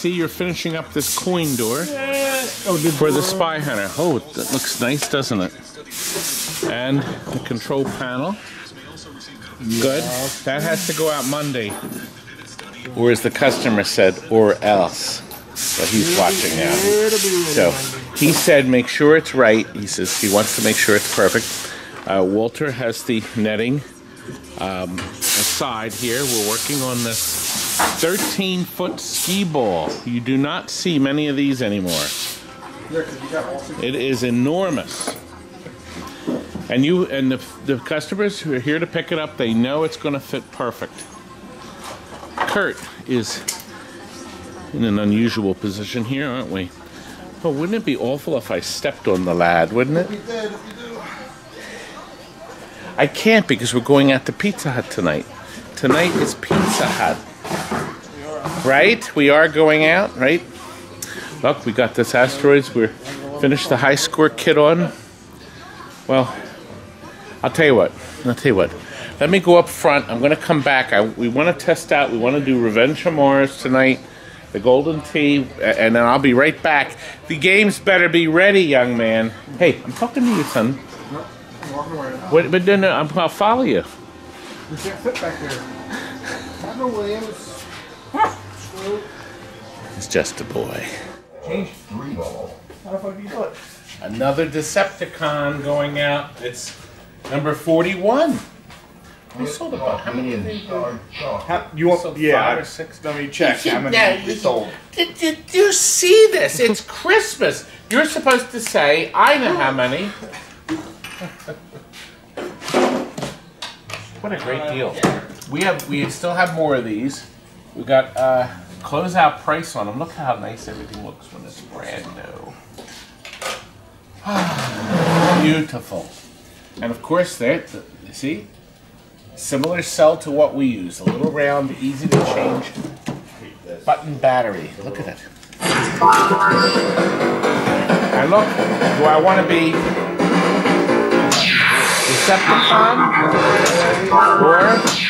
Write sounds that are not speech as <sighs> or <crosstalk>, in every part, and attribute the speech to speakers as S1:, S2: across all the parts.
S1: See you're finishing up this coin door for the Spy Hunter. Oh, that looks nice, doesn't it? And the control panel. Good. That has to go out Monday. Or as the customer said, or else. But he's watching now. So he said, make sure it's right. He says he wants to make sure it's perfect. Uh, Walter has the netting um, aside here. We're working on this 13 foot Skeeball. You do not see many of these anymore.
S2: Yeah, 'cause you got all.
S1: It is enormous. And you and the, the customers who are here to pick it up, they know it's going to fit perfect. Kurt is in an unusual position here, aren't we? Oh, wouldn't it be awful if I stepped on the lad, wouldn't it?
S2: You did, if you do.
S1: I can't because we're going out to Pizza Hut tonight. Tonight is Pizza Hut. Right? We are going out, right? Look, we got this asteroids. We're finished the high score kit on. Well, I'll tell you what. I'll tell you what. Let me go up front. I'm going to come back. I, we want to test out. We want to do Revenge of Mars tonight. The Golden Tee, and then I'll be right back. The games better be ready, young man. Hey, I'm talking to you, son.
S2: I'm walking away.
S1: What, but then I'm, I'll follow you.
S2: You can't fit back there. I know Williams. Screw.
S1: He's just a boy.
S2: Change three ball. How the fuck do you do it?
S1: Another Decepticon going out. It's number 41. We sold about how many of these?
S2: How, you
S1: So
S2: want? Yeah.
S1: five or six.
S2: Let me check how many
S1: Yeah,
S2: you sold.
S1: Did, did you see this? It's Christmas. You're supposed to say, I know how many. <laughs> What a great deal. We have we still have more of these. We've got uh closeout price on them. Look how nice everything looks when it's brand new. <sighs> Beautiful. And of course there you see? Similar cell to what we use. A little round, easy to change button battery. Look at it. And look, do I want to be Decepticon or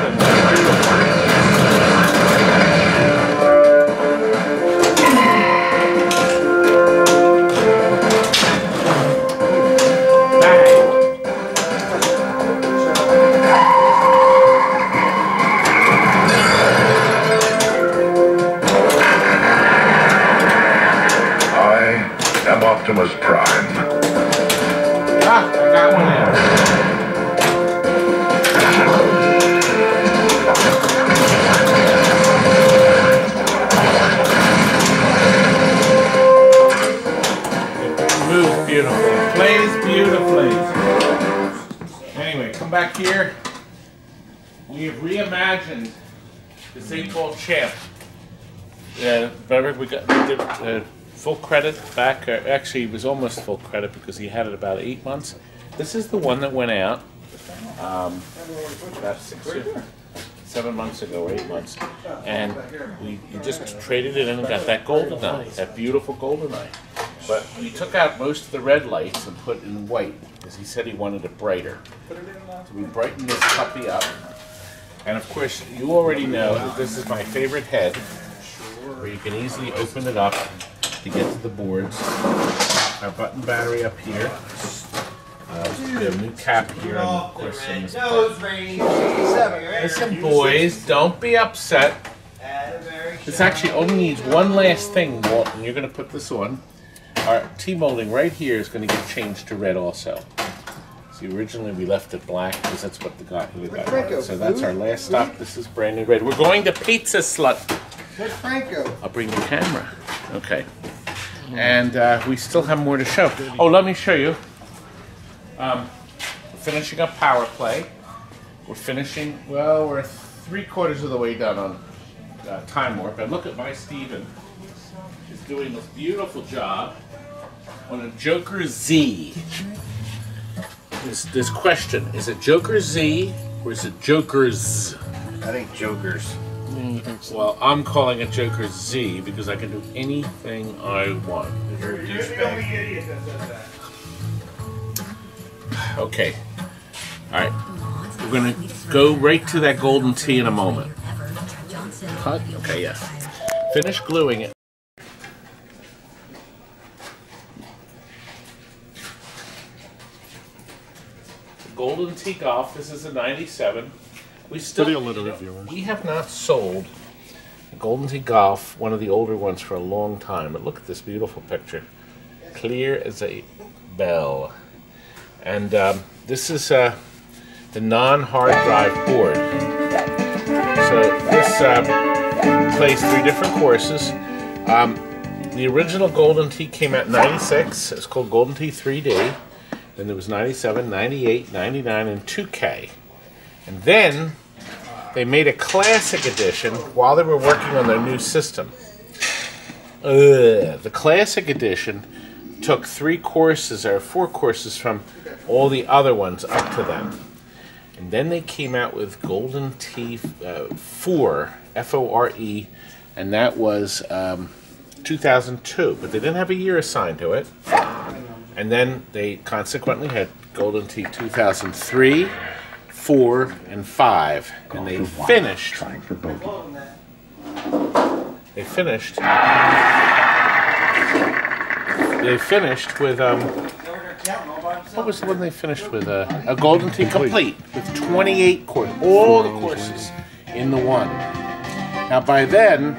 S3: Optimus Prime.
S1: Ah, I got one in. Moves beautifully. Plays beautifully. Anyway, come back here. We have reimagined the St. Paul champ. Yeah, remember we got we did uh, full credit back. Uh, actually, it was almost full credit because he had it about eight months. This is the one that went out um, about six seven months ago, eight months, and we just traded it in and got that GoldenEye, that beautiful GoldenEye. But we took out most of the red lights and put in white because he said he wanted it brighter. So we brightened this puppy up. And of course, you already know that this is my favorite head, where you can easily open it up to get to the boards. Our button battery up here. Uh, we have a new cap here, and of course, in this Listen, boys, don't be upset. This actually only needs one last thing, Walton. You're going to put this on. Our T-molding right here is going to get changed to red also. See, originally we left it black because that's what the guy who got
S2: Franco.
S1: So that's our last stop. This is brand new red. We're going to Pizza Slut.
S2: Where's Franco?
S1: I'll bring the camera. Okay. And uh, we still have more to show. Oh, let me show you. Um, finishing up Power Play. We're finishing, well, we're three quarters of the way done on uh, Time Warp. And look at my Steven He's doing this beautiful job on a Joker Z. This, this question is it Joker Z or is it Joker's?
S2: I think Jokers.
S1: Well, I'm calling it Joker Z because I can do anything I want. Okay. All right. We're gonna go right to that golden tee in a moment.
S4: Cut.
S1: Okay, yeah. Finish gluing it. Golden Tee off. This is a '97. We still
S5: Video letter reviewer.
S1: we have not sold Golden Tee Golf, one of the older ones, for a long time. But look at this beautiful picture, clear as a bell. And um, this is uh, the non-hard drive board. So this uh, plays three different courses. Um, the original Golden Tee came out in 96. It's called Golden Tee 3D. Then there was 97, 98, 99, and 2K. And then they made a classic edition while they were working on their new system. Ugh. The classic edition took three courses or four courses from all the other ones up to them. And then they came out with Golden Tee uh, 4, F O R E, and that was um, 2002. But they didn't have a year assigned to it. And then they consequently had Golden Tee 2003, 4, and 5. And they finished. They finished. They finished with um. What was the one they finished with? Uh, a Golden Tee complete with 28 courses, all the courses in the one. Now by then,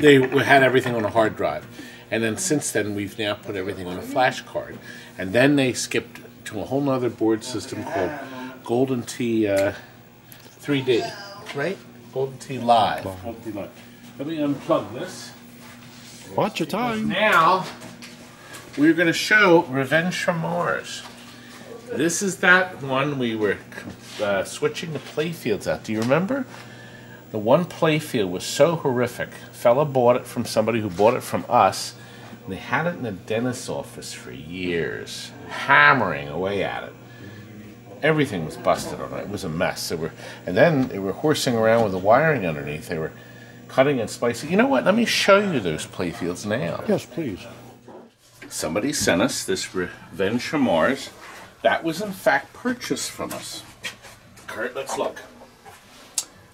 S1: they had everything on a hard drive, and then since then we've now put everything on a flash card, and then they skipped to a whole nother board system called Golden Tee uh, 3D, right? Golden Tee Live. Golden Tee Live. Let me unplug this.
S5: Watch your time.
S1: Now, we're going to show Revenge from Mars. This is that one we were uh, switching the playfields out. Do you remember? The one playfield was so horrific. Fella bought it from somebody who bought it from us. And they had it in the dentist's office for years, hammering away at it. Everything was busted on it. It was a mess. They were, and then they were horsing around with the wiring underneath. They were cutting and splicing. You know what? Let me show you those playfields now.
S5: Yes, please.
S1: Somebody sent us this Revenge from Mars. That was in fact purchased from us. Kurt, let's look.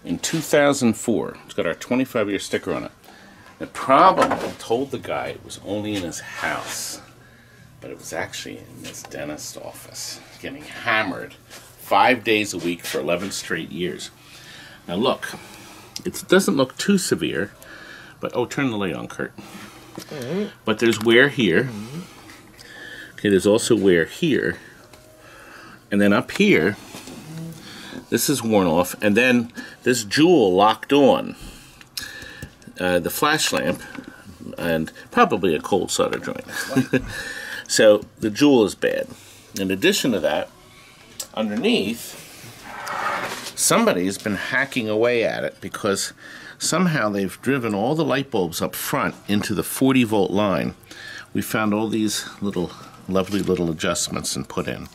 S1: In 2004, it's got our 25 year sticker on it. The problem, I told the guy it was only in his house, but it was actually in his dentist office, getting hammered five days a week for 11 straight years. Now look, it doesn't look too severe, but oh, turn the light on, Kurt. But there's wear here. Okay, there's also wear here. And then up here, this is worn off. And then this jewel locked on. Uh, the flash lamp, and probably a cold solder joint. <laughs> so the jewel is bad. In addition to that, underneath, somebody's been hacking away at it because somehow they've driven all the light bulbs up front into the 40 volt line. We found all these little lovely little adjustments and put in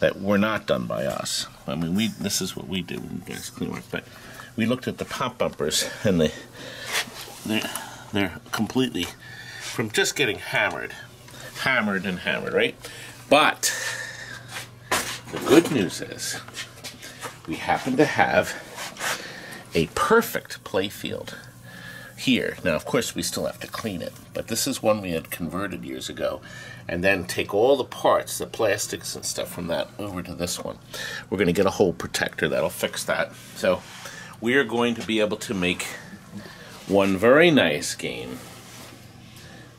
S1: that were not done by us. I mean, we this is what we do in gas clean work, but we looked at the pop bumpers and they they're, they're completely from just getting hammered, hammered and hammered, right? But the good news is we happen to have a perfect playfield here. Now, of course, we still have to clean it, but this is one we had converted years ago, and then take all the parts, the plastics and stuff from that over to this one. We're going to get a hole protector that'll fix that. So we are going to be able to make one very nice game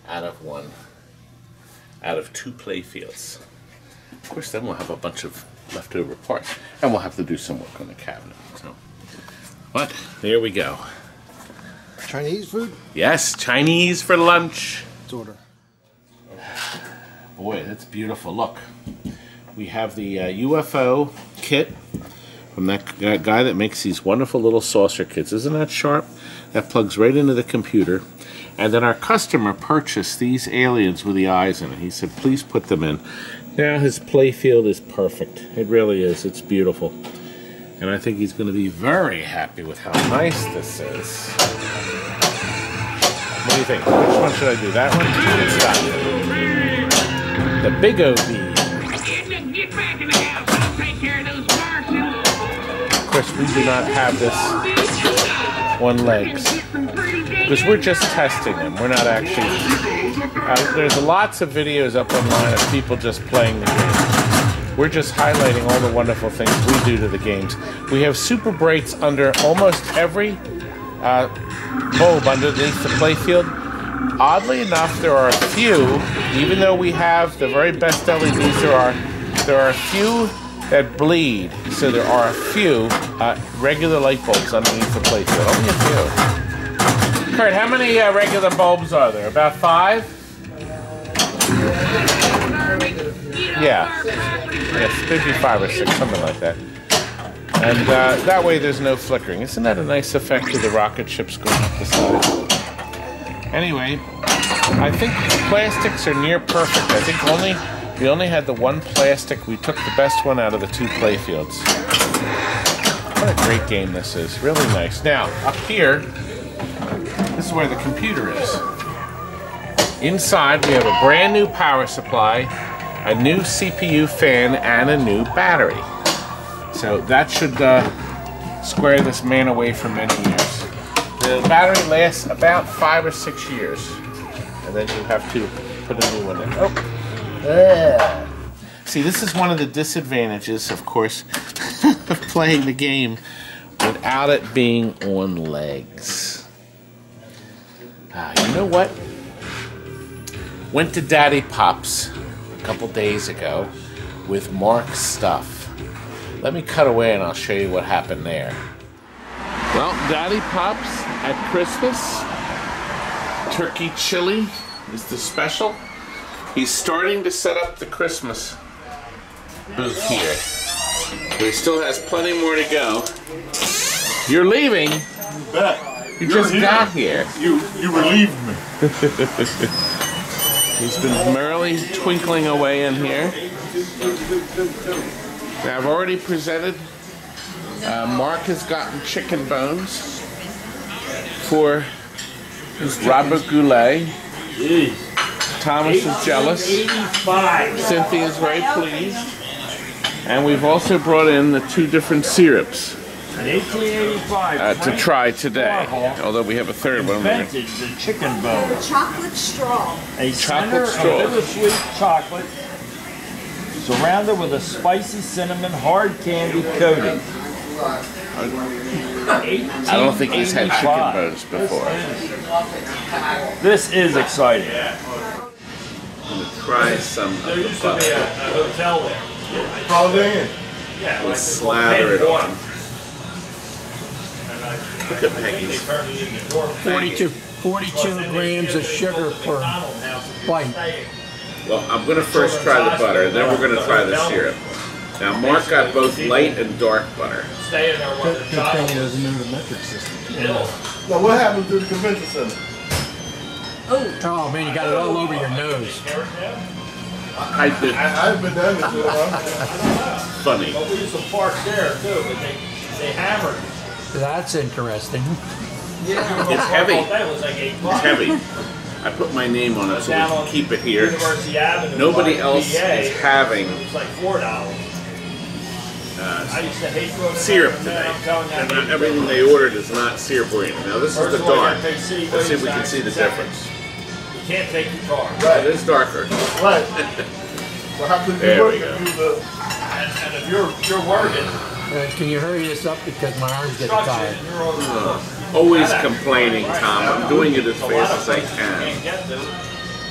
S1: out of one, out of two playfields. Of course, then we'll have a bunch of leftover parts, and we'll have to do some work on the cabinet. So, but there we go.
S2: Chinese food?
S1: Yes, Chinese for lunch.
S2: Let's order.
S1: Boy, that's beautiful. Look, we have the uh, UFO kit from that guy that makes these wonderful little saucer kits. Isn't that sharp? That plugs right into the computer. And then our customer purchased these aliens with the eyes in it. He said, please put them in. Now his playfield is perfect. It really is. It's beautiful. And I think he's going to be very happy with how nice this is. What do you think? Which one should I do? That one? The big OB.
S6: Of
S1: course, we do not have this one legs. Because we're just testing them. We're not actually. Uh, there's lots of videos up online of people just playing the game. We're just highlighting all the wonderful things we do to the games. We have super brights under almost every uh, bulb underneath the playfield. Oddly enough, there are a few, even though we have the very best LEDs, there are there are a few that bleed. So there are a few uh, regular light bulbs underneath the playfield. Only a few. Kurt, how many uh, regular bulbs are there? About five? Yeah. Yes, maybe five or six, something like that. And uh, that way there's no flickering. Isn't that a nice effect of the rocket ships going up the side? Anyway, I think plastics are near perfect. I think only we only had the one plastic. We took the best one out of the two playfields. What a great game this is. Really nice. Now, up here, this is where the computer is. Inside, we have a brand new power supply, a new CPU fan, and a new battery. So that should uh, square this man away for many years. The battery lasts about five or six years, and then you have to put a new one in. Oh. Ugh. See, this is one of the disadvantages, of course, <laughs> of playing the game without it being on legs. Ah, you know what? Went to Daddypops a couple days ago with Mark's stuff. Let me cut away and I'll show you what happened there. Well, Daddy Pops at Christmas. Turkey chili is the special. He's starting to set up the Christmas booth here. But he still has plenty more to go. You're leaving? You just got here.
S5: You you relieved me. <laughs>
S1: He's been merrily twinkling away in here. Now, I've already presented. Uh, Mark has gotten chicken bones for Robert Goulet. Thomas is jealous. Cynthia is very pleased. And we've also brought in the two different syrups
S7: In 1885,
S1: uh, to try today. Although we have a third one. we're
S7: invented the chicken bone.
S8: Chocolate straw.
S7: A
S1: Chocolate
S7: center
S1: straw.
S7: of bittersweet chocolate surrounded with a spicy cinnamon hard candy coating.
S1: I don't think he's had chicken bones before.
S7: This is exciting.
S1: I'm gonna try some of
S7: There
S1: the
S7: used to be
S1: butter.
S7: A, a hotel there.
S5: Holiday Inn.
S7: Yeah,
S1: We'll
S7: like
S1: slather it on.
S7: Water. And I-
S1: Look at Peggy's.
S7: They turned it into North
S2: 42, 42 grams of sugar per
S7: McDonald now, so
S2: bite.
S1: Well, I'm gonna first try the butter, and then we're gonna try the syrup. Now, Mark got both light and dark butter.
S7: Stay in there while the child
S2: doesn't know the metric system.
S7: ill.
S5: Now what happened to the convention center?
S2: Oh man, you got it all over your nose.
S1: I did
S5: I, I've been down there. for a while.
S1: funny.
S7: But we used to park there too, but they, they hammered.
S2: That's interesting.
S1: It's heavy.
S7: That was like eight
S1: It's heavy. I put my name on it so we
S7: Down
S1: can keep it here.
S7: University Avenue.
S1: Nobody else
S7: VA,
S1: is having
S7: It was like four dollars. Uh, I used to hate throwing
S1: syrup today.
S7: I'm telling you, I
S1: And not everything they ordered is not syrup oriented. Now, this is the
S7: of all, you
S1: dark.
S7: gotta take city
S1: Let's see if we can see the
S7: tax.
S1: difference.
S7: You can't take your car. Right.
S1: It is darker.
S5: Right. <laughs> Well, how could you
S1: we
S5: work if you the
S7: And, and if you're, you're working,
S2: Uh, can you hurry this up because my arm's getting
S7: trucks
S2: tired?
S7: it,
S1: Always complaining, Tom. I'm doing it as fast as I
S7: places you
S1: can.
S7: can't get to,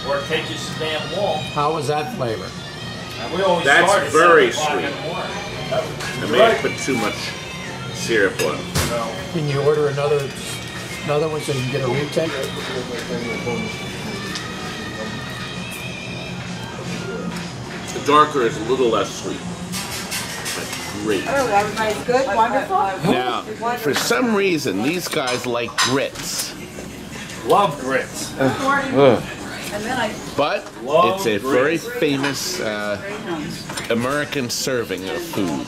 S7: or it takes you some damn long.
S2: How was that flavor?
S7: We always
S1: That's
S7: start
S1: very
S7: 7 o'clock in
S1: sweet. I may have put too much syrup on.
S2: Can you order another another one so you can get a retake?
S1: Darker is a little less sweet. That's great.
S8: Oh, everybody's good, wonderful.
S1: Now, for some reason, these guys like grits.
S7: Love grits.
S1: Ugh.
S8: And then I,
S1: But
S7: Love
S1: it's a very
S7: grits.
S1: famous uh, American serving of food.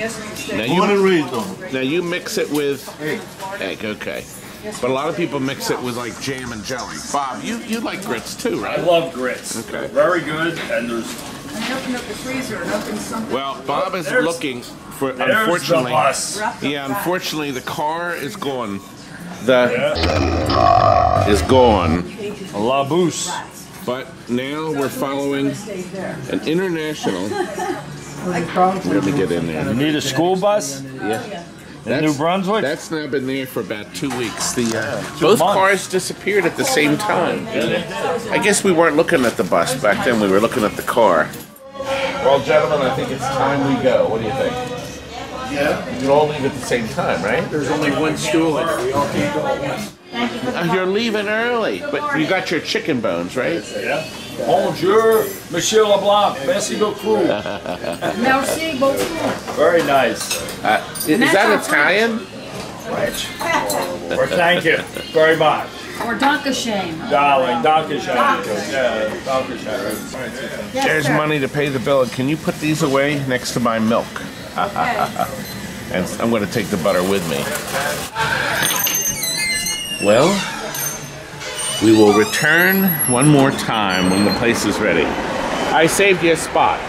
S1: Now
S8: stay.
S5: Born and
S1: you
S5: raised them.
S1: now you mix it with egg, okay. But a lot of people mix it with like jam and jelly. Bob, you, you like grits too, right?
S7: I love grits.
S1: Okay.
S7: They're Very good, and there's
S8: I opened up the freezer and opened something.
S1: Well, Bob is
S7: There's-
S1: looking for
S7: there's the
S1: unfortunately.
S7: bus.
S1: Yeah, unfortunately the car is gone. The
S7: Yeah.
S1: is gone.
S7: La Bousse.
S1: But now we're following an international.
S2: Let <laughs>
S1: Let me get in there.
S7: You need a school bus
S1: Yeah.
S7: in New Brunswick?
S1: That's now been there for about two weeks. The uh, both
S7: months.
S1: cars disappeared at the same time. I guess we weren't looking at the bus back then. We were looking at the car. Well, gentlemen, I think it's time we go. What do you think?
S5: Yeah.
S1: You can all leave at the same time, right?
S2: There's only one stool in it. We all can't go at once.
S1: Uh, you're leaving early, but you got your chicken bones, right?
S7: Yeah. Bonjour, Monsieur LeBlanc. Merci beaucoup. <laughs>
S8: Merci beaucoup.
S7: Very nice.
S1: Uh, is, is that Italian? French.
S7: Or thank you very much.
S8: Or Dankeschön.
S7: Darling, Dankeschön. Yeah, Dankeschön.
S8: Yes,
S1: There's
S8: sir.
S1: money to pay the bill. Can you put these away next to my milk?
S8: Okay. <laughs>
S1: And I'm going to take the butter with me. Well, we will return one more time when the place is ready. I saved you a spot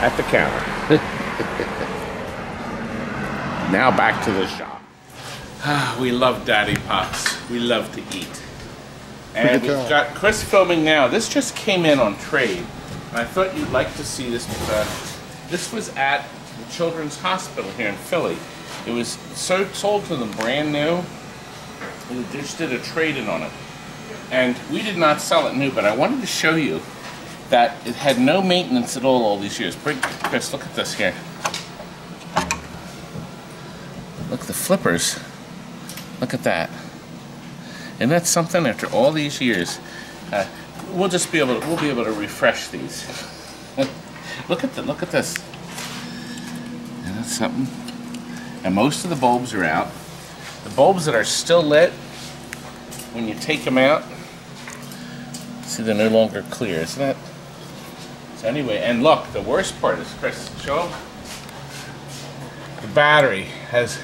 S1: at the counter. <laughs> now back to the shop. Ah, we love Daddy Pops. We love to eat. And we've
S2: job.
S1: got Chris filming now. This just came in on trade. And I thought you'd like to see this. Uh, this was at the Children's Hospital here in Philly. It was so sold to them brand new. And they just did a trade-in on it. And we did not sell it new, but I wanted to show you that it had no maintenance at all all these years. Bring, Chris, look at this here. Look, at the flippers. Look at that. And that's something after all these years. Uh, we'll just be able to, we'll be able to refresh these. <laughs> look at the, look at this. And that's something. And most of the bulbs are out. The bulbs that are still lit, when you take them out, see they're no longer clear, isn't it? So anyway, and look, the worst part is, Chris, show 'em. The battery has,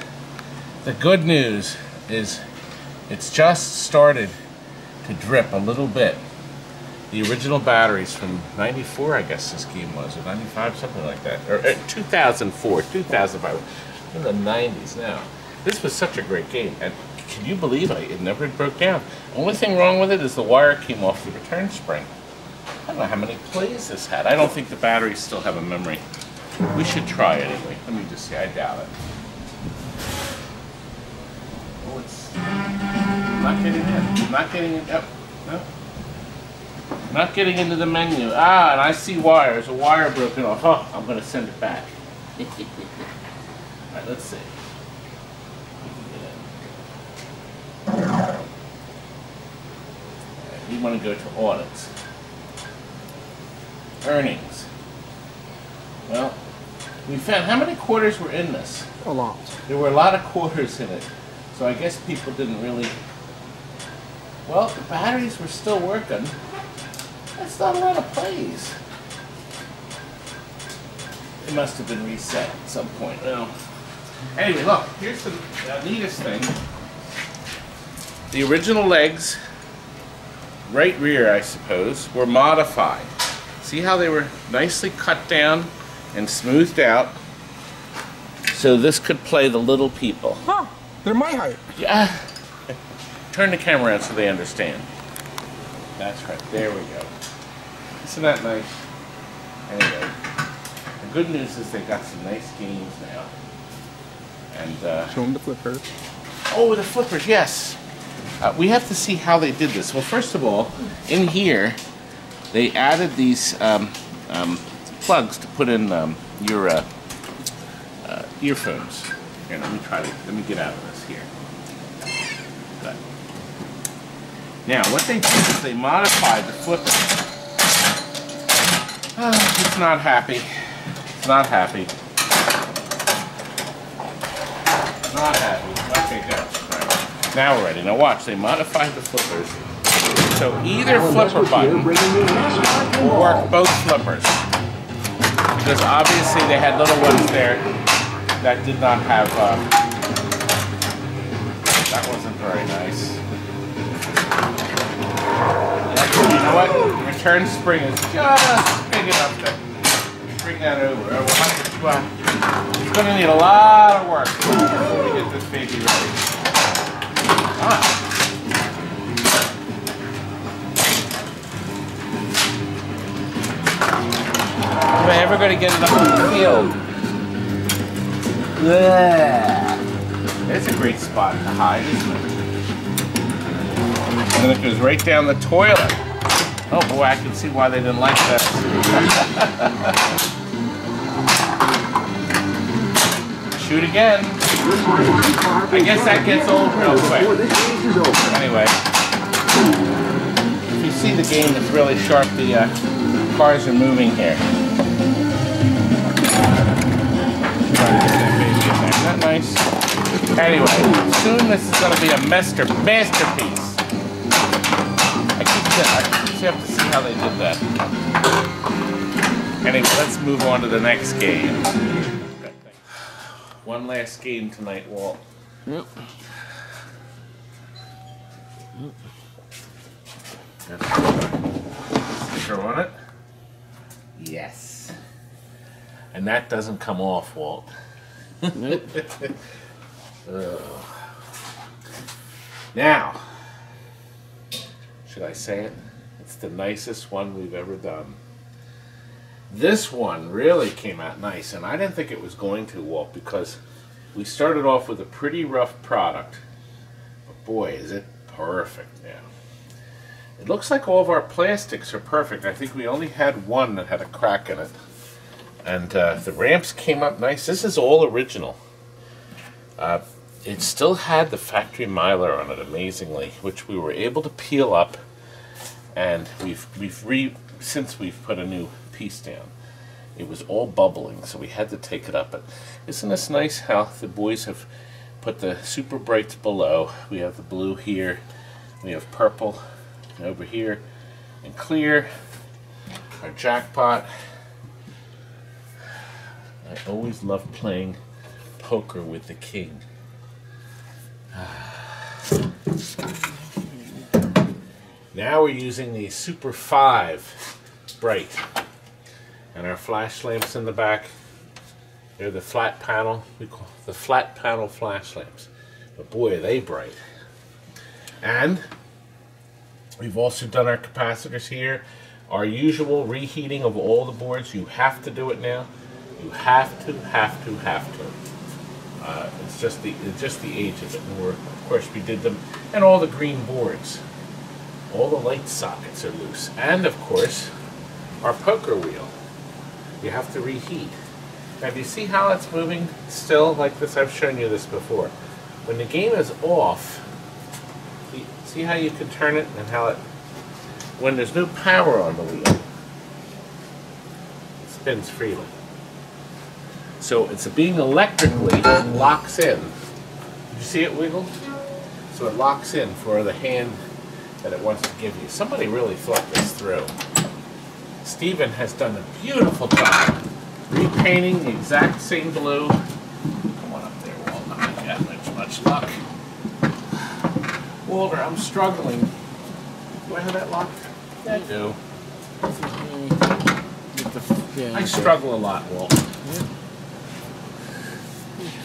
S1: the good news is it's just started to drip a little bit. The original batteries from 94, I guess this game was, or 95, something like that. Or uh, 2004, 2005. In the 90s now. This was such a great game. And can you believe it? It never broke down. Only thing wrong with it is the wire came off the return spring. I don't know how many plays this had. I don't think the batteries still have a memory. We should try it anyway. Let me just see. I doubt it. It's not getting in. Not getting in. Yep. No. Not getting into the menu. Ah, and I see wire. There's a wire broken off. Oh, I'm going to send it back. All right, let's see. We can get in. All right, We want to go to audits. Earnings. Well, we found how many quarters were in this?
S2: A lot.
S1: There were a lot of quarters in it, so I guess people didn't really. Well, the batteries were still working. That's not a lot of plays. It must have been reset at some point. Well, anyway, look, here's the neatest thing. The original legs, right rear, I suppose, were modified. See how they were nicely cut down and smoothed out so this could play the little people.
S2: Huh. They're my height.
S1: Yeah. Turn the camera around so they understand. That's right. There we go. Isn't that nice? Anyway, the good news is they got some nice games now. And uh,
S2: Show them the flipper.
S1: oh, the flippers, yes. Uh, we have to see how they did this. Well, first of all, in here, they added these um, um, plugs to put in um, your uh, uh, earphones. Here, let me try to let me get out of this here. Good. Now, what they did is they modified the flipper. Ah, it's not happy. It's not happy. Not happy. Okay, good. Right. Now we're ready. Now watch, they modified the flippers. So either flipper button will work both flippers. Because obviously they had little ones there that did not have, uh, that wasn't very nice. Know what? Return spring is just big enough to bring that over. We'll to, it's gonna need a lot of work before we get this baby ready. Ah. Am I ever gonna get it up in the field? Yeah. It's a great spot to hide, isn't it? And then it goes right down the toilet. Oh boy, I can see why they didn't like that. <laughs> Shoot again. I guess that gets old real quick. Anyway, if you see the game, it's really sharp. The uh, cars are moving here. Isn't that nice? Anyway, soon this is going to be a master masterpiece. I keep I just have to see how they did that. Anyway, let's move on to the next game. One last game tonight, Walt.
S4: Yep.
S1: Sticker on it. Yes. And that doesn't come off, Walt.
S4: Nope. <laughs>
S1: Now, should I say it? It's the nicest one we've ever done. This one really came out nice, and I didn't think it was going to, Walt, because we started off with a pretty rough product. But boy, is it perfect now. It looks like all of our plastics are perfect. I think we only had one that had a crack in it. And uh, the ramps came up nice. This is all original. Uh, it still had the factory Mylar on it amazingly, which we were able to peel up, and we've we've re since we've put a new piece down. It was all bubbling, so we had to take it up. But isn't this nice how the boys have put the super brights below? We have the blue here, we have purple over here, and clear. Our jackpot. I always love playing poker with the king. <sighs> Now we're using the Super 5 Bright. And our flash lamps in the back, they're the flat panel, we call the flat panel flash lamps. But boy, are they bright. And we've also done our capacitors here. Our usual reheating of all the boards, you have to do it now. You have to, have to, have to. Uh, it's just the it's just the age of it. And we're, of course, we did them, and all the green boards. All the light sockets are loose, and of course, our poker wheel. You have to reheat. Now, do you see how it's moving still like this? I've shown you this before. When the game is off, see- how you can turn it and how it. When there's no power on the wheel, it spins freely. So it's being electrically locks in. Did you see it wiggle? So it locks in for the hand that it wants to give you. Somebody really thought this through. Stephen has done a beautiful job repainting the exact same blue. Come on up there, Walter. I got much, much luck. Walter, I'm struggling. Do I have that locked? I do.
S4: Yeah,
S1: I struggle a lot, Walt.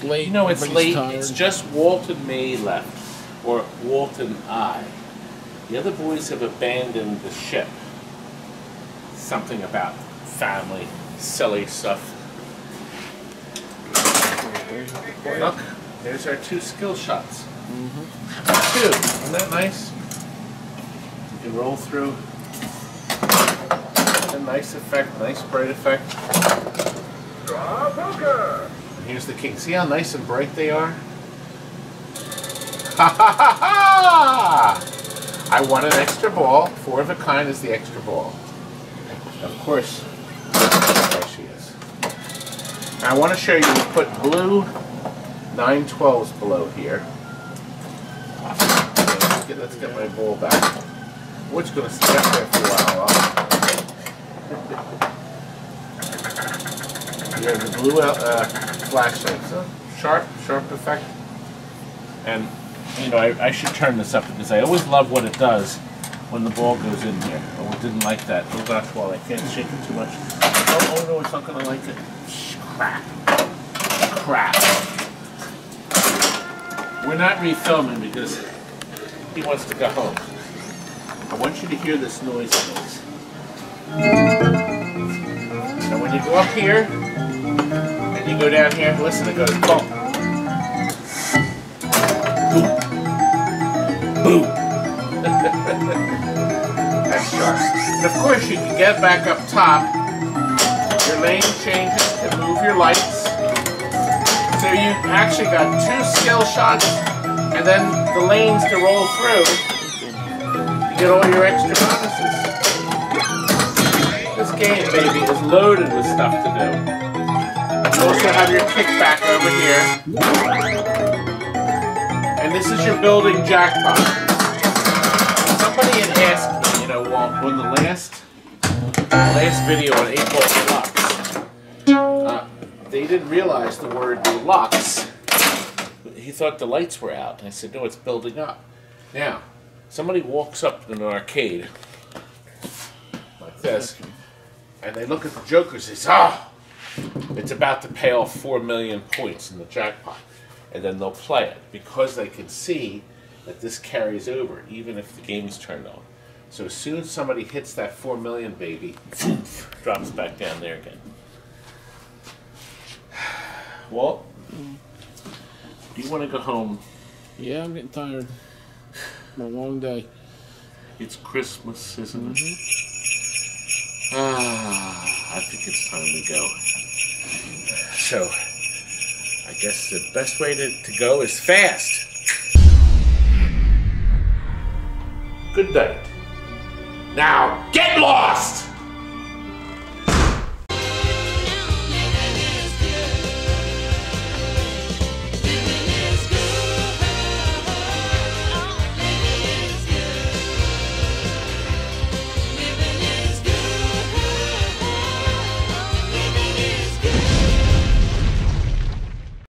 S4: late.
S1: You know, it's late.
S4: tired.
S1: It's just Walton May left, or Walton I. The other boys have abandoned the ship. Something about family, silly stuff. Look, there's our two skill shots. Mm-hmm. Two. Isn't that nice? You can roll through. A nice effect, nice bright effect. Draw poker. Here's the king. See how nice and bright they are? Ha ha ha ha! I want an extra ball. Four of a kind is the extra ball. Of course. There she is. Now I want to show you, we put blue 912s below here. get let's get my ball back. We're just gonna stay up there for a while. huh? <laughs> You have the blue uh, flashlight, so sharp, sharp effect. And you know, I, I should turn this up because I always love what it does when the ball goes in here. Oh, it didn't like that. Oh gosh, well, I can't shake it too much. Oh, oh no, it's not gonna like it. Crap. Crap. We're not refilming because he wants to go home. I want you to hear this noise makes. And when you go up here and you go down here, and listen, it goes boom. Boom. That's sharp. And of course, you can get back up top. Your lane changes to move your lights. So you actually got two skill shots and then the lanes to roll through. You get all your extra bonuses. This game, baby, is loaded with stuff to do. You also have your kickback over here. And this is your building jackpot. Somebody had asked me, you know, on the last last video on 8 Ball Deluxe, uh, they didn't realize the word deluxe. He thought the lights were out. I said, no, it's building up. Now, somebody walks up in an arcade like this, and they look at the jokers. They say, oh, it's about to pay off 4 million points in the jackpot. And then they'll play it because they can see that this carries over even if the game's turned on. So as soon as somebody hits that 4 million baby, <clears throat> drops back down there again. <sighs> Walt, do you want to go home?
S2: Yeah, I'm getting tired. A long day.
S1: It's Christmas, isn't it? Ah, I think it's time to go. So, I guess the best way to, to go is fast. Good night. Now, get lost!